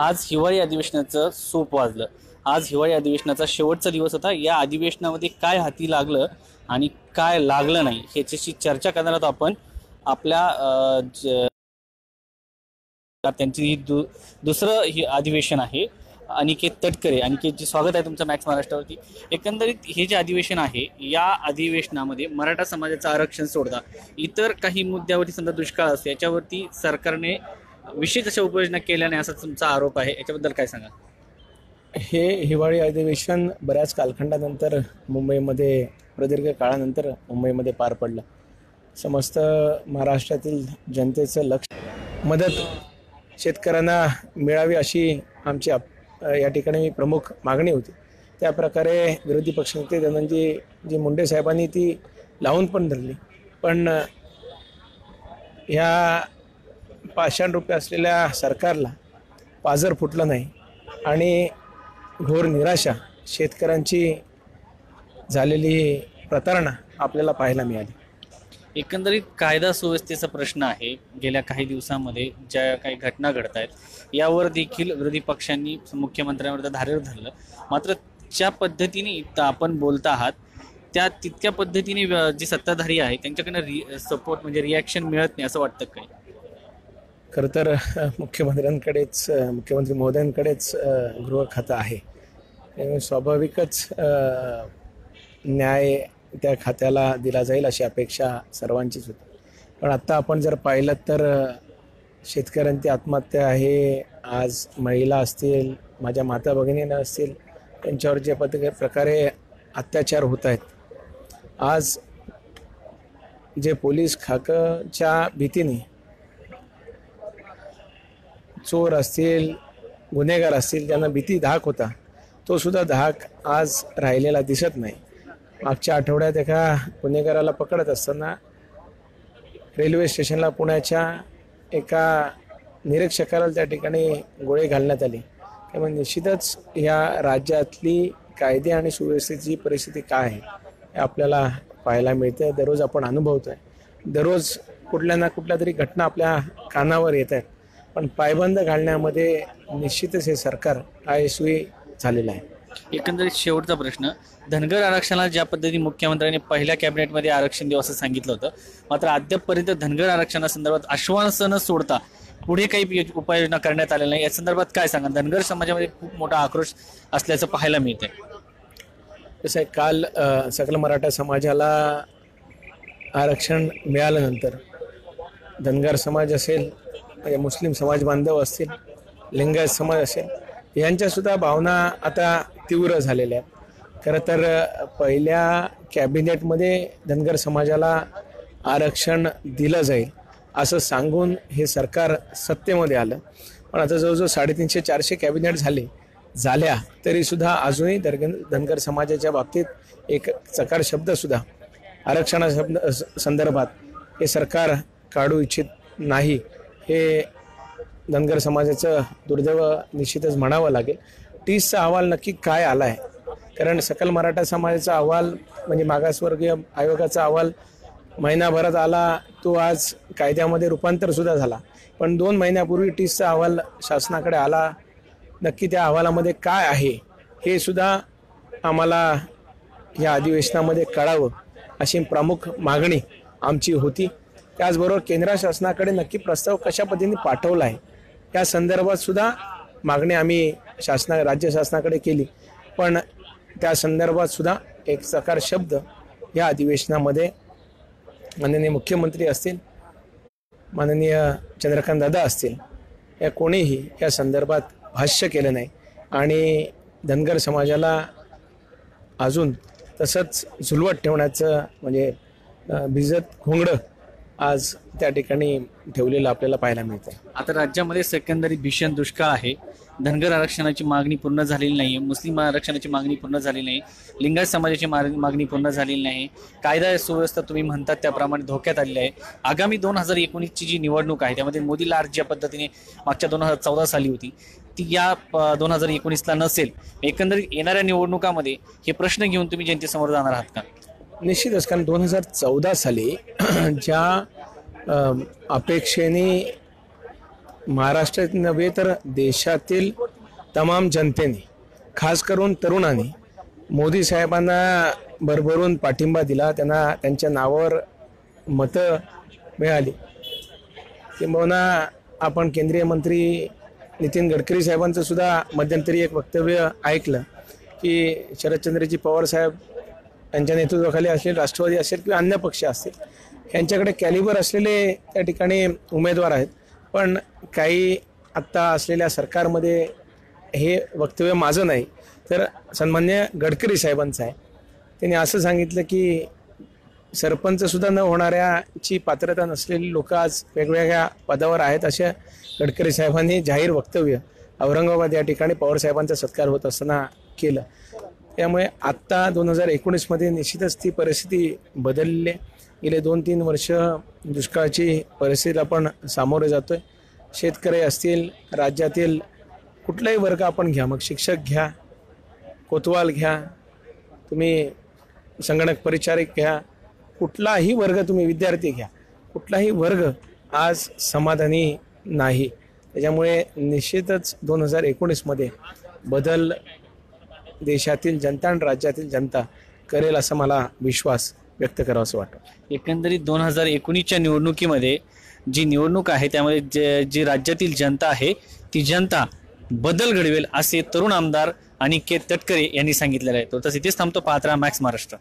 आज हिवाळी अधिवेशनाचं सोप वाजलं. आज हिवाळी अधिवेशनाचा शेवटचा दिवस होता. या अधिवेशनामध्ये काय हाती लागलं आणि काय लागलं नाही ह्याच्याशी चर्चा करणार आहोत आपण. आपल्या ज- त्यांची ही दु दुसरं ही अधिवेशन आहे. अनिकेत तटकरे अनिकेतचे स्वागत आहे तुमचं मॅक्स महाराष्ट्रावरती. एकंदरीत हे जे अधिवेशन आहे या अधिवेशनामध्ये मराठा समाजाचं आरक्षण सोडता इतर काही मुद्द्यावरती समजा दुष्काळ असतो याच्यावरती सरकारने विशेष अशा उपाययोजना केल्या नाही असा तुमचा आरोप आहे? याच्याबद्दल काय सांगा हे हिवाळी अधिवेशन बऱ्याच कालखंडानंतर मुंबईमध्ये प्रदीर्घ काळानंतर मुंबईमध्ये पार पडलं. समस्त महाराष्ट्रातील जनतेचं लक्ष मदत शेतकऱ्यांना मिळावी अशी आमची आप- या ठिकाणी प्रमुख मागणी होती. त्या प्रकारे विरोधी पक्षनेते धनंजय जी मुंडे साहेबांनी ती लावून पण धरली. पण ह्या पाषाण रुपये असलेल्या सरकारला पाजर फुटलं नाही आणि घोर निराशा शेतकऱ्यांची झालेली प्रतारणा आपल्याला पाहायला मिळाली. एकंदरीत कायदा सुव्यवस्थेचा प्रश्न आहे. गेल्या काही दिवसामध्ये ज्या काही घटना घडत आहेत यावर देखील विरोधी पक्षांनी मुख्यमंत्र्यांवर धारेवर धरलं. मात्र ज्या पद्धतीने इथं आपण बोलत आहात त्या तितक्या पद्धतीने जे सत्ताधारी आहे त्यांच्याकडनं रि सपोर्ट म्हणजे रिॲक्शन मिळत नाही असं वाटतं काही खरं तर मुख्यमंत्र्यांकडेच मुख्यमंत्री महोदयांकडेच गृहखातं गृह खातं आहे. त्यामुळे स्वाभाविकच न्याय त्या खात्याला दिला जाईल अशी अपेक्षा सर्वांचीच होती. पण आत्ता आपण जर पाहिलं तर शेतकऱ्यांची आत्महत्या आहे आज महिला असतील माझ्या माता भगिनींना असतील त्यांच्यावर जे पद प्रकारे अत्याचार होत आहेत आज जे पोलीस खाकच्या भीतीने चोर असतील गुन्हेगार असतील त्यांना भीती धाक होता तो सुद्धा धाक आज राहिलेला दिसत नाही. मागच्या आठवड्यात एका गुन्हेगाराला पकडत असताना रेल्वे स्टेशनला पुण्याच्या एका निरीक्षकाला त्या ठिकाणी गोळे घालण्यात आले. त्यामुळे निश्चितच ह्या राज्यातली कायदे आणि सुव्यवस्थेची परिस्थिती काय आहे हे आपल्याला पाहायला मिळते दररोज आपण अनुभवतोय. दररोज कुठल्या ना कुठल्या तरी घटना आपल्या कानावर येत आहेत. पण पायबंद घालण्यामध्ये निश्चितच हे सरकार अयशस्वी झालेलं आहे. एकंदरीत शेवटचा प्रश्न धनगर आरक्षणाला ज्या पद्धतीने मुख्यमंत्र्यांनी पहिल्या कॅबिनेटमध्ये आरक्षण देऊ असं सांगितलं होतं मात्र अद्यापपर्यंत धनगर आरक्षणासंदर्भात आश्वासन सोडता पुढे काही उपाययोजना करण्यात आलेल्या नाही. या संदर्भात काय सांगा? धनगर समाजामध्ये खूप मोठा आक्रोश असल्याचं पाहायला मिळतंय. कसं आहे काल सकल मराठा समाजाला आरक्षण मिळाल्यानंतर धनगर समाज असेल म्हणजे मुस्लिम समाज बांधव असतील लिंगायत समाज असेल यांच्यासुद्धा भावना आता तीव्र झालेल्या आहेत. खरं तर पहिल्या कॅबिनेटमध्ये धनगर समाजाला आरक्षण दिलं जाईल असं सांगून हे सरकार सत्तेमध्ये आलं. पण आता जवळजवळ साडेतीनशे चारशे कॅबिनेट झाले झाल्या तरीसुद्धा अजूनही धनगर धनगर समाजाच्या बाबतीत एक चकार शब्दसुद्धा आरक्षणा शब्द संदर्भात हे सरकार काढू इच्छित नाही. हे धनगर समाजाचं दुर्दैव निश्चितच म्हणावं लागेल. टीसचा अहवाल नक्की काय आला आहे कारण सकल मराठा समाजाचा अहवाल म्हणजे मागासवर्गीय आयोगाचा अहवाल महिनाभरात आला तो आज कायद्यामध्ये रूपांतरसुद्धा झाला. पण दोन महिन्यापूर्वी टीसचा अहवाल शासनाकडे आला. नक्की त्या अहवालामध्ये काय आहे हे सुद्धा आम्हाला या अधिवेशनामध्ये कळावं अशी प्रमुख मागणी आमची होती. त्याचबरोबर केंद्र शासनाकडे नक्की प्रस्ताव कशा पद्धतीने पाठवला आहे या संदर्भात सुद्धा मागणी आम्ही शासना राज्य शासनाकडे केली. पण त्या संदर्भात सुद्धा एक सकार शब्द या अधिवेशनामध्ये माननीय मुख्यमंत्री असतील माननीय चंद्रकांत दादा असतील या कोणीही या संदर्भात भाष्य केलं नाही. आणि धनगर समाजाला अजून तसंच झुलवत ठेवण्याचं म्हणजे भिजत घोंगडं आज त्या ठिकाणी ठेवलेलं आपल्याला पाहायला मिळतं आता राज्यामध्ये सेकंदरी भीषण दुष्काळ आहे. धनगर आरक्षणाची मागणी पूर्ण झालेली नाही मुस्लिम आरक्षणाची मागणी पूर्ण झालेली नाही. लिंगायत समाजाची माग मागणी पूर्ण झालेली नाही. कायदा सुव्यवस्था तुम्ही म्हणतात त्याप्रमाणे धोक्यात आलेली आहे. आगामी दोन हजार एकोणीसची जी निवडणूक आहे त्यामध्ये मोदीला आज ज्या पद्धतीने मागच्या दोन हजार चौदा साली होती ती या दोन हजार एकोणीसला नसेल. एकंदरीत येणाऱ्या निवडणुकामध्ये हे प्रश्न घेऊन तुम्ही जनतेसमोर जाणार आहात का? निश्चितच कारण दोन हजार चौदा साली ज्या अपेक्षेने महाराष्ट्रात नव्हे तर देशातील तमाम जनतेने खास करून तरुणांनी मोदी साहेबांना भरभरून पाठिंबा दिला त्यांना त्यांच्या नावावर मतं मिळाली. किंबहुना आपण केंद्रीय मंत्री नितीन गडकरी साहेबांचं सुद्धा मध्यंतरी एक वक्तव्य ऐकलं की शरदचंद्रजी पवार साहेब त्यांच्या नेतृत्वाखाली असलेले राष्ट्रवादी असेल किंवा अन्य पक्ष असतील यांच्याकडे कॅलिबर असलेले त्या ठिकाणी उमेदवार आहेत. पण काही आत्ता असलेल्या सरकारमध्ये हे वक्तव्य माझं नाही. तर सन्मान्य गडकरी साहेबांचं आहे. त्यांनी असं सांगितलं की सरपंचसुद्धा न होणाऱ्याची पात्रता नसलेली लोक आज वेगवेगळ्या पदावर आहेत अशा गडकरी साहेबांनी जाहीर वक्तव्य औरंगाबाद या ठिकाणी पवार साहेबांचा सत्कार होत असताना केलं. त्यामुळे आत्ता दोन हजार एकोणीसमध्ये निश्चितच ती परिस्थिती बदलली. आहे. गेले दोन तीन वर्ष दुष्काळाची परिस्थितीला आपण सामोरे जातो आहे शेतकरी असतील राज्यातील कुठलाही वर्ग आपण घ्या मग शिक्षक घ्या कोतवाल घ्या तुम्ही संगणक परिचारिक घ्या कुठलाही वर्ग तुम्ही विद्यार्थी घ्या. कुठलाही वर्ग आज समाधानी नाही. त्याच्यामुळे निश्चितच दोन हजार एकोणीसमध्ये बदल देशातील जनता आणि राज्यातील जनता करेल असा मला विश्वास व्यक्त करावा असं वाटतं. एकंदरीत दोन हजार एकोणीसच्या निवडणुकीमध्ये जी निवडणूक आहे त्यामध्ये जे जी राज्यातील जनता आहे ती जनता बदल घडवेल असे तरुण आमदार अनिकेत तटकरे यांनी सांगितलेलं आहे. तो तसं इथेच थांबतो पात्रा मॅक्स महाराष्ट्र.